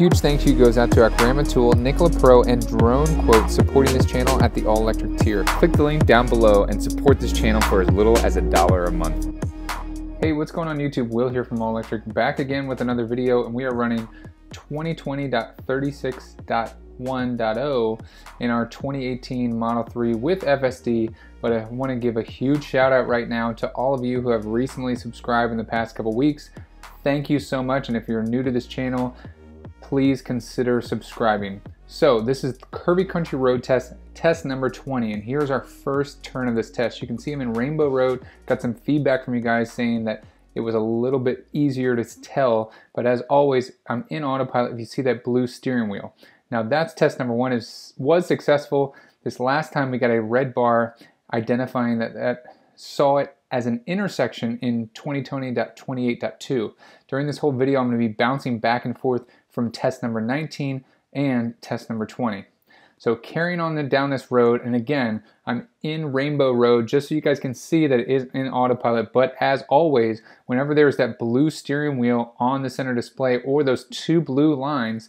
Huge thank you goes out to our Grandma Tool, Nikola Pro, and Drone Quote supporting this channel at the all electric tier. Click the link down below and support this channel for as little as a dollar a month. Hey, what's going on YouTube? Will here from All Electric back again with another video, and we are running 2020.36.1.0 in our 2018 Model 3 with FSD. But I want to give a huge shout out right now to all of you who have recently subscribed in the past couple weeks. Thank you so much, and if you're new to this channel, please consider subscribing. So this is Curvy Country Road test, test number 20, and here's our first turn of this test. You can see I'm in Rainbow Road, got some feedback from you guys saying that it was a little bit easier to tell, but as always, I'm in autopilot if you see that blue steering wheel. Now that's test number one, is was successful. This last time we got a red bar identifying that that saw it as an intersection in 2020.28.2. During this whole video, I'm to be bouncing back and forth from test number 19 and test number 20. So carrying on the, down this road, and again, I'm in Rainbow Road just so you guys can see that it is in autopilot. But as always, whenever there's that blue steering wheel on the center display or those two blue lines,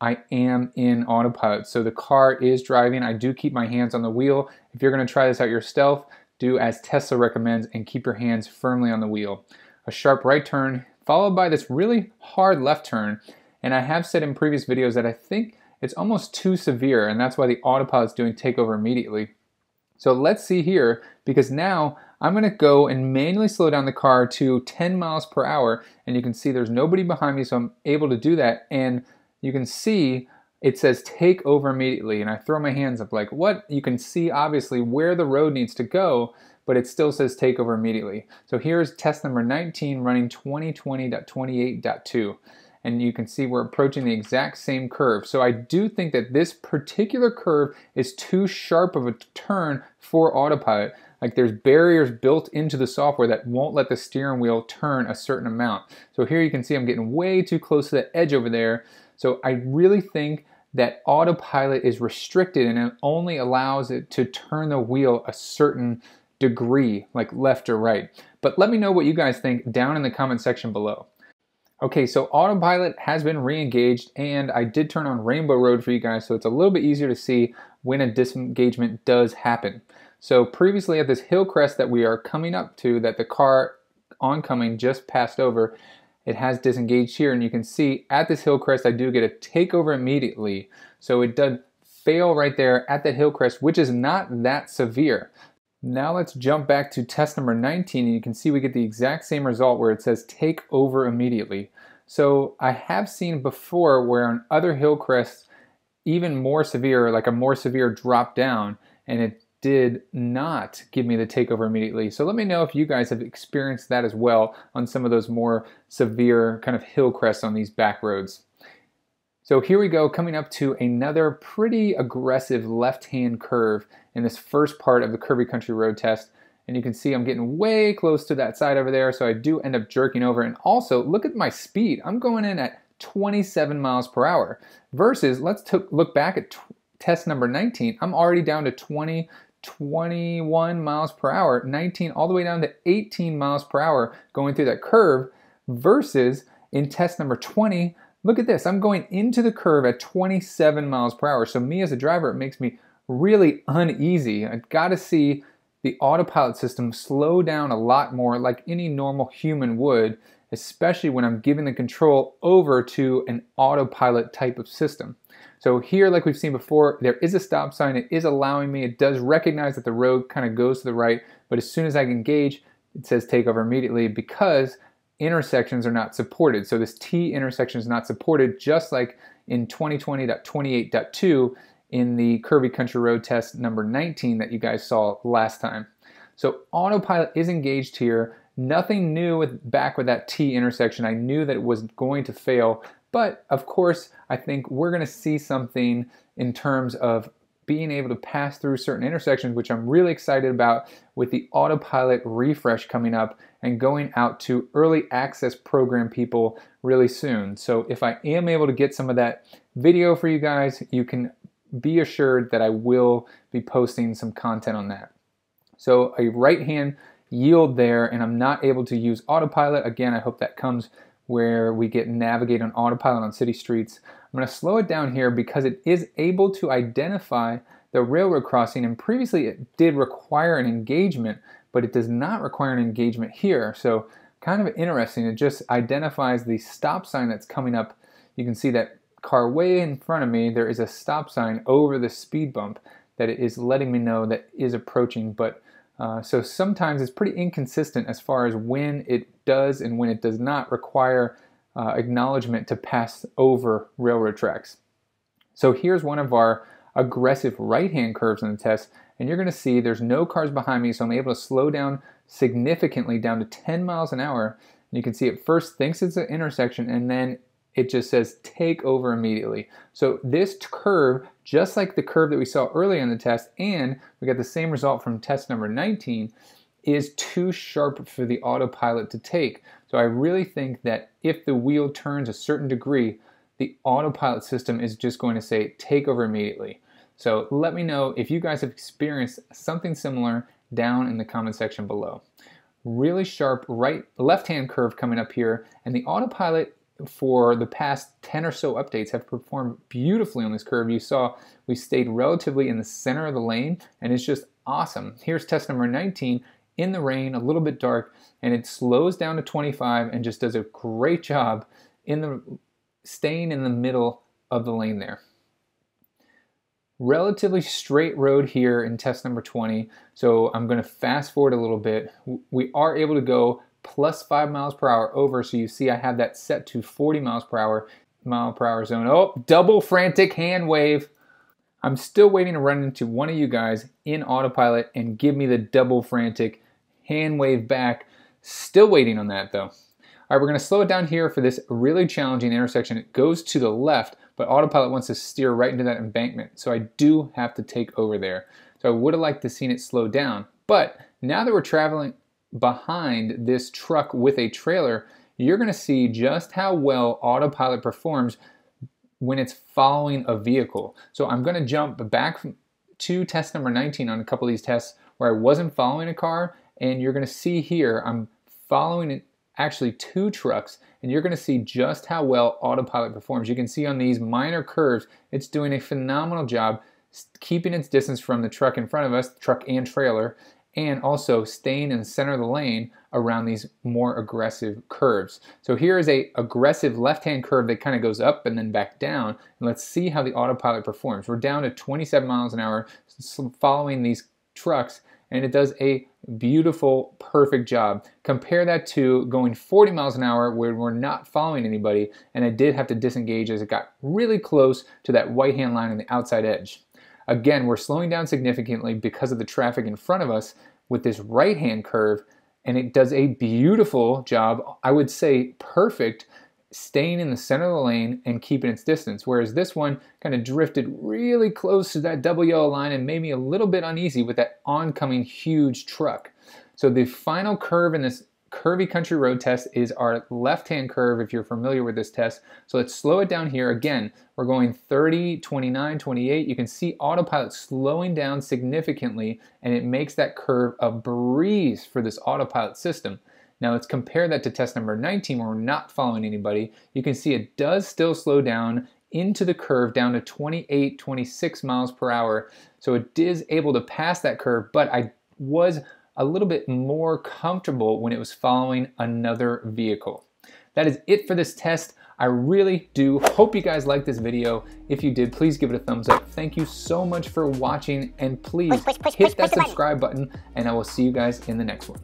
I am in autopilot. So the car is driving. I do keep my hands on the wheel. If you're gonna try this out yourself, do as Tesla recommends and keep your hands firmly on the wheel. A sharp right turn, followed by this really hard left turn. And I have said in previous videos that I think it's almost too severe, and that's why the autopilot is doing takeover immediately. So let's see here, because now I'm gonna go and manually slow down the car to 10 miles per hour, and you can see there's nobody behind me, so I'm able to do that. And you can see it says take over immediately, and I throw my hands up like, what? You can see obviously where the road needs to go, but it still says take over immediately. So here's test number 19 running 2020.28.2 and you can see we're approaching the exact same curve. So I do think that this particular curve is too sharp of a turn for autopilot. Like there's barriers built into the software that won't let the steering wheel turn a certain amount. So here you can see I'm getting way too close to the edge over there. So I really think that autopilot is restricted and it only allows it to turn the wheel a certain degree, like left or right. But let me know what you guys think down in the comment section below. Okay, so autopilot has been re-engaged and I did turn on Rainbow Road for you guys so it's a little bit easier to see when a disengagement does happen. So previously at this hill crest that we are coming up to that the car oncoming just passed over, it has disengaged here and you can see at this hill crest I do get a takeover immediately. So it does fail right there at that hill crest which is not that severe. Now let's jump back to test number 19 and you can see we get the exact same result where it says take over immediately. So I have seen before where on other hill crests, even more severe, like a more severe drop down, and it did not give me the takeover immediately. So let me know if you guys have experienced that as well on some of those more severe kind of hill crests on these back roads. So here we go, coming up to another pretty aggressive left-hand curve in this first part of the Curvy Country Road test. And you can see I'm getting way close to that side over there, so I do end up jerking over. And also, look at my speed. I'm going in at 27 miles per hour versus, let's look back at test number 19. I'm already down to 20, 21 miles per hour, 19 all the way down to 18 miles per hour going through that curve versus in test number 20, Look at this, I'm going into the curve at 27 miles per hour. So me as a driver, it makes me really uneasy. I've got to see the autopilot system slow down a lot more like any normal human would, especially when I'm giving the control over to an autopilot type of system. So here, like we've seen before, there is a stop sign. It is allowing me, it does recognize that the road kind of goes to the right, but as soon as I engage, it says take over immediately because intersections are not supported. So this T intersection is not supported, just like in 2020.28.2 in the Curvy Country Road test number 19 that you guys saw last time. So autopilot is engaged here. Nothing new with back with that T intersection. I knew that it was going to fail, but of course, I think we're going to see something in terms of being able to pass through certain intersections, which I'm really excited about with the autopilot refresh coming up and going out to early access program people really soon. So if I am able to get some of that video for you guys, you can be assured that I will be posting some content on that. So a right hand yield there and I'm not able to use autopilot. Again, I hope that comes where we get navigate on autopilot on city streets. I'm going to slow it down here because it is able to identify the railroad crossing and previously it did require an engagement, but it does not require an engagement here. So kind of interesting. It just identifies the stop sign that's coming up. You can see that car way in front of me, there is a stop sign over the speed bump that it is letting me know that is approaching. But uh, so sometimes it's pretty inconsistent as far as when it does and when it does not require uh, acknowledgement to pass over railroad tracks. So here's one of our aggressive right-hand curves in the test, and you're going to see there's no cars behind me, so I'm able to slow down significantly down to 10 miles an hour. And you can see it first thinks it's an intersection, and then it just says take over immediately. So this curve, just like the curve that we saw earlier in the test, and we got the same result from test number 19, is too sharp for the autopilot to take. So I really think that if the wheel turns a certain degree, the autopilot system is just going to say take over immediately. So let me know if you guys have experienced something similar down in the comment section below. Really sharp right left hand curve coming up here and the autopilot for the past 10 or so updates have performed beautifully on this curve. You saw we stayed relatively in the center of the lane and it's just awesome. Here's test number 19 in the rain, a little bit dark, and it slows down to 25 and just does a great job in the staying in the middle of the lane there. Relatively straight road here in test number 20. So I'm going to fast forward a little bit. We are able to go plus 5 miles per hour over. So you see I have that set to 40 miles per hour, mile per hour zone. Oh, double frantic hand wave. I'm still waiting to run into one of you guys in autopilot and give me the double frantic hand wave back. Still waiting on that though. All right, we're going to slow it down here for this really challenging intersection. It goes to the left, but autopilot wants to steer right into that embankment. So I do have to take over there. So I would have liked to seen it slow down. But now that we're traveling behind this truck with a trailer, you're going to see just how well autopilot performs when it's following a vehicle. So I'm going to jump back to test number 19 on a couple of these tests where I wasn't following a car, and you're going to see here I'm following actually two trucks, and you're going to see just how well autopilot performs. You can see on these minor curves, it's doing a phenomenal job keeping its distance from the truck in front of us, truck and trailer, and also staying in the center of the lane around these more aggressive curves. So here is a aggressive left-hand curve that kind of goes up and then back down. And let's see how the autopilot performs. We're down to 27 miles an hour following these trucks and it does a beautiful, perfect job. Compare that to going 40 miles an hour where we're not following anybody and I did have to disengage as it got really close to that white hand line on the outside edge. Again, we're slowing down significantly because of the traffic in front of us with this right hand curve, and it does a beautiful job, I would say perfect, staying in the center of the lane and keeping its distance. Whereas this one kind of drifted really close to that double yellow line and made me a little bit uneasy with that oncoming huge truck. So the final curve in this curvy country road test is our left-hand curve if you're familiar with this test. So let's slow it down here. Again, we're going 30, 29, 28. You can see autopilot slowing down significantly and it makes that curve a breeze for this autopilot system. Now let's compare that to test number 19 where we're not following anybody. You can see it does still slow down into the curve down to 28, 26 miles per hour. So it is able to pass that curve, but I was a little bit more comfortable when it was following another vehicle. That is it for this test. I really do hope you guys liked this video. If you did, please give it a thumbs up. Thank you so much for watching and please push, push, push, hit that subscribe button and I will see you guys in the next one.